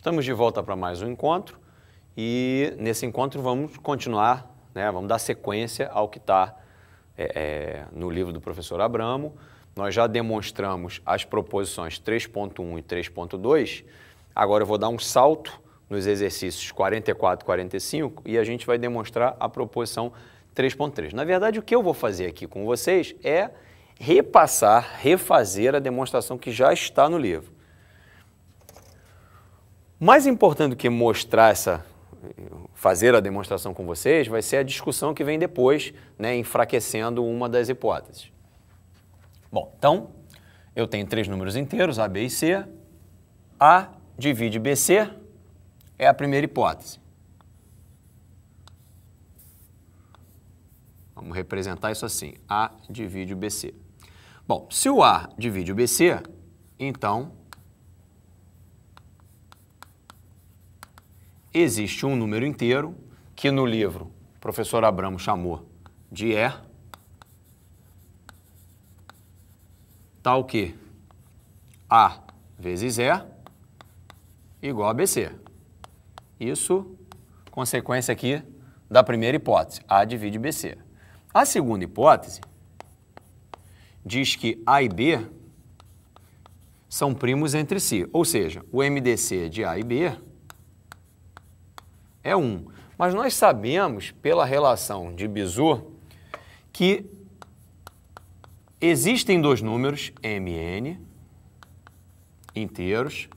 Estamos de volta para mais um encontro e nesse encontro vamos continuar, né, vamos dar sequência ao que está é, é, no livro do professor Abramo. Nós já demonstramos as proposições 3.1 e 3.2. Agora eu vou dar um salto nos exercícios 44 e 45 e a gente vai demonstrar a proposição 3.3. Na verdade, o que eu vou fazer aqui com vocês é repassar, refazer a demonstração que já está no livro. Mais importante do que mostrar essa, fazer a demonstração com vocês, vai ser a discussão que vem depois, né, enfraquecendo uma das hipóteses. Bom, então, eu tenho três números inteiros, A, B e C. A divide BC é a primeira hipótese. Vamos representar isso assim, A divide BC. Bom, se o A divide o BC, então existe um número inteiro que no livro o professor Abramo chamou de E, tal que A vezes E igual a BC. Isso, consequência aqui da primeira hipótese, A divide BC. A segunda hipótese diz que A e B são primos entre si, ou seja, o MDC de A e B é 1. Mas nós sabemos, pela relação de Bizu, que existem dois números, MN, inteiros,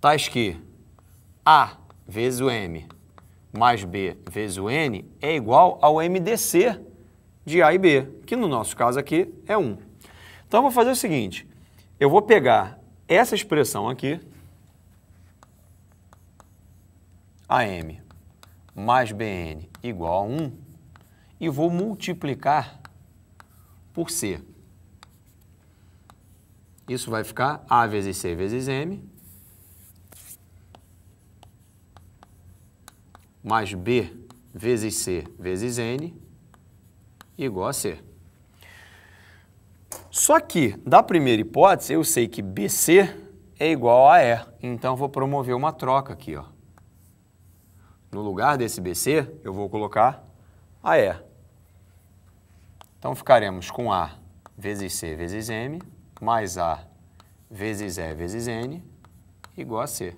tais que A vezes o M mais B vezes o N é igual ao MDC de A e B, que no nosso caso aqui é 1. Então, eu vou fazer o seguinte, eu vou pegar essa expressão aqui, AM mais BN igual a 1, e vou multiplicar por C. Isso vai ficar A vezes C vezes M, mais B vezes C vezes N igual a C. Só que, da primeira hipótese, eu sei que BC é igual a E. Então, vou promover uma troca aqui. Ó. No lugar desse BC, eu vou colocar a E. Então, ficaremos com A vezes C vezes M, mais A vezes E vezes N, igual a C.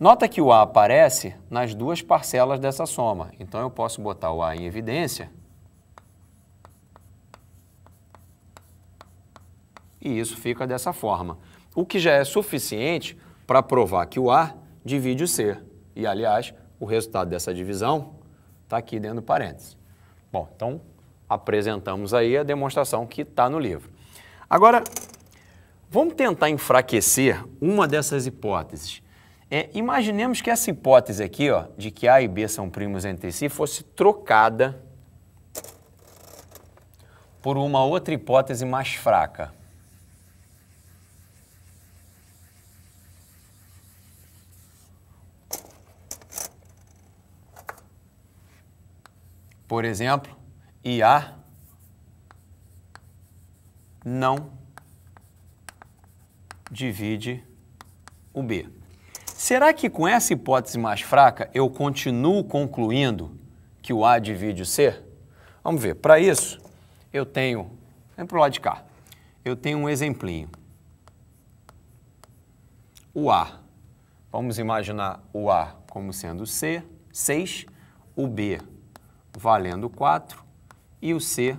Nota que o A aparece nas duas parcelas dessa soma. Então, eu posso botar o A em evidência. E isso fica dessa forma. O que já é suficiente para provar que o A divide o C. E, aliás, o resultado dessa divisão está aqui dentro do parênteses. Bom, então, apresentamos aí a demonstração que está no livro. Agora, vamos tentar enfraquecer uma dessas hipóteses é, imaginemos que essa hipótese aqui, ó, de que A e B são primos entre si, fosse trocada por uma outra hipótese mais fraca. Por exemplo, IA não divide o B. Será que com essa hipótese mais fraca eu continuo concluindo que o A divide o C? Vamos ver. Para isso, eu tenho, vem para o lado de cá, eu tenho um exemplinho. O A, vamos imaginar o A como sendo C, 6, o B valendo 4 e o C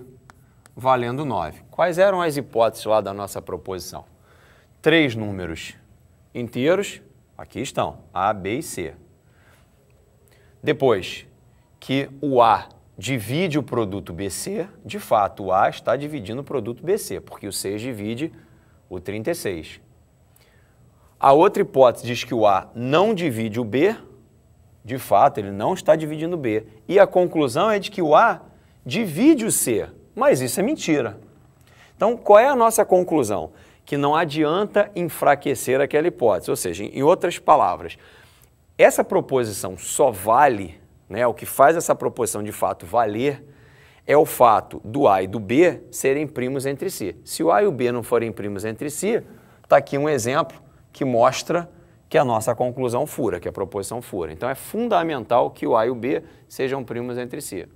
valendo 9. Quais eram as hipóteses lá da nossa proposição? Três números inteiros Aqui estão, A, B e C. Depois, que o A divide o produto BC, de fato, o A está dividindo o produto BC, porque o 6 divide o 36. A outra hipótese diz que o A não divide o B, de fato, ele não está dividindo B. E a conclusão é de que o A divide o C, mas isso é mentira. Então, qual é a nossa conclusão? que não adianta enfraquecer aquela hipótese. Ou seja, em outras palavras, essa proposição só vale, né, o que faz essa proposição de fato valer, é o fato do A e do B serem primos entre si. Se o A e o B não forem primos entre si, está aqui um exemplo que mostra que a nossa conclusão fura, que a proposição fura. Então é fundamental que o A e o B sejam primos entre si.